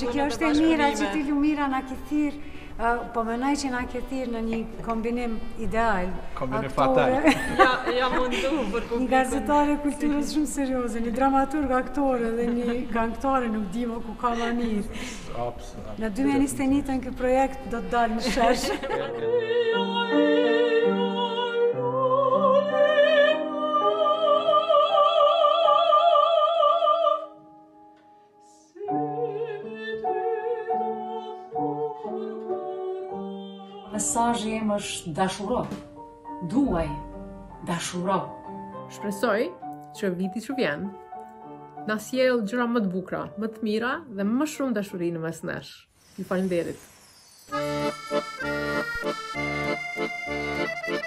që kjo është e mira që ti lumira n'a këthir po mënaj që n'a këthir në një kombinim ideal kombinim fatal ja mundu për kombinim një gazetare kulturës shumë serioze një dramaturg aktore dhe një gangtare nuk dimo ku ka ma mirë në 2021 në këtë projekt do të dalë në shesh Mesazhi im është dashuro. Duaj dashuro. Shpresoj që viti që vjen na sjell gjëra më të bukra, më të mira dhe më shumë dashuri në mes nesh. Ju falënderit. Thank you.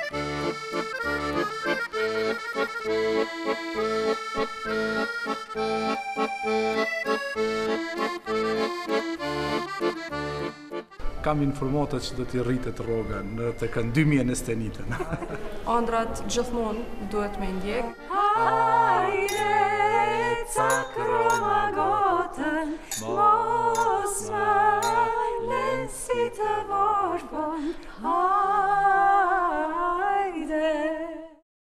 kam informata që do t'i rritet rroga në të këndymje në stenitën. Andrat gjithmonë duhet me ndjek. Hajde, cakro ma gotën, mos ma lënë si të vazhbon,